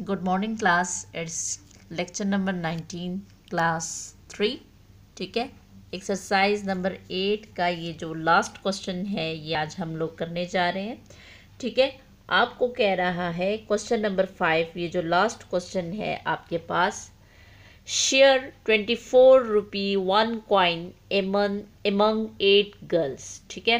Good morning class it's lecture number nineteen class three ठीक है? Exercise number eight का ये जो लास्ट क्वेश्चन है, ये आज हम लोग करने जा रहे हैं। ठीक है? आपको कह रहा है क्वेश्चन नंबर फाइव ये जो लास्ट क्वेश्चन है आपके पास share twenty four rupee one coin among among eight girls ठीक है?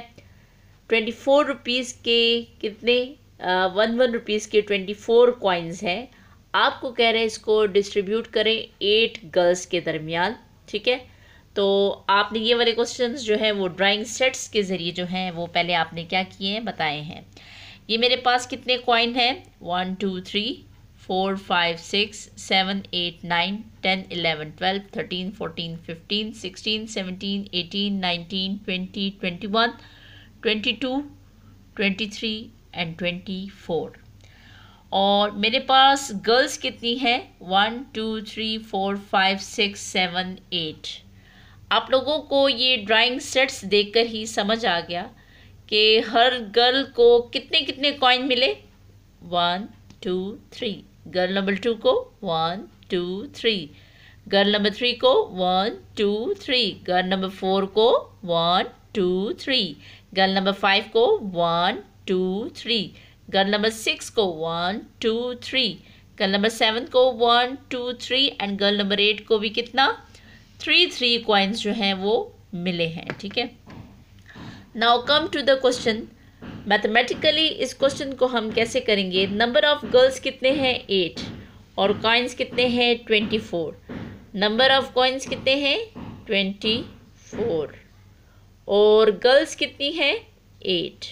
ट्वेंटी फोर रुपीज़ के कितने वन वन रुपीज़ के ट्वेंटी फोर कॉइन्स हैं। आपको कह रहे हैं इसको डिस्ट्रीब्यूट करें एट गर्ल्स के दरमियान, ठीक है? तो आपने ये वाले क्वेश्चंस जो है, वो ड्राइंग सेट्स के ज़रिए जो हैं, वो पहले आपने क्या किए हैं, बताए हैं। ये मेरे पास कितने कॉइन हैं? One two three four five six seven eight nine ten eleven twelve thirteen fourteen fifteen sixteen seventeen eighteen nineteen twenty twenty one twenty two twenty three and twenty four और मेरे पास गर्ल्स कितनी हैं? One two three four five six seven eight आप लोगों को ये drawing sets देखकर ही समझ आ गया कि हर गर्ल को कितने कितने कॉइन मिले? One two three girl number two को one two three girl number three को one two three girl number four को one two three girl number five को one two three girl number six को one two three girl number seven को one two three and girl number eight को भी कितना? Three three coins जो हैं वो मिले हैं, ठीक है? Now come to the question mathematically इस क्वेश्चन को हम कैसे करेंगे? नंबर ऑफ़ गर्ल्स कितने हैं? एट और कॉइन्स कितने हैं? Twenty four number of coins कितने हैं? ट्वेंटी फोर और गर्ल्स कितनी हैं? एट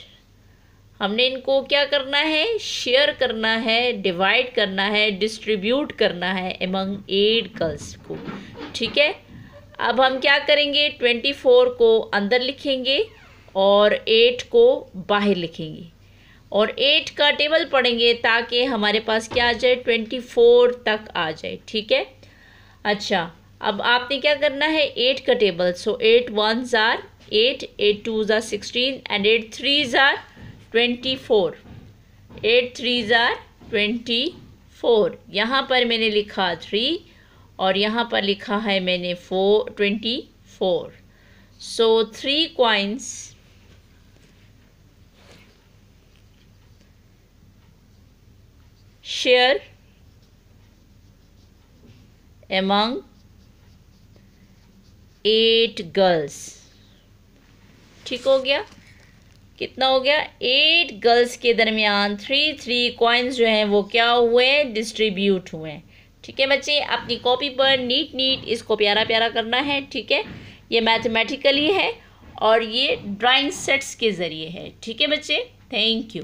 हमने इनको क्या करना है? शेयर करना है डिवाइड करना है डिस्ट्रीब्यूट करना है एमंग एट गर्ल्स को। ठीक है? अब हम क्या करेंगे? ट्वेंटी फोर को अंदर लिखेंगे और एट को बाहर लिखेंगे। और एट का टेबल पढ़ेंगे ताकि हमारे पास क्या आ जाए? ट्वेंटी फोर तक आ जाए। ठीक है? अच्छा अब आपने क्या करना है? एट का table so eight one tsar eight eight two tsar sixteen and eight three tsar twenty four eight three tsar twenty four यहाँ पर मैंने लिखा थ्री और यहाँ पर लिखा है मैंने four twenty four so three coins share among eight girls ठीक हो गया? कितना हो गया? एट गर्ल्स के दरमियान थ्री थ्री कॉइन्स जो हैं वो क्या हुए? डिस्ट्रीब्यूट हुए। ठीक है बच्चे, अपनी कॉपी पर नीट नीट इसको प्यारा प्यारा करना है, ठीक है? ये मैथमेटिकली है और ये ड्राइंग सेट्स के ज़रिए है। ठीक है बच्चे? Thank you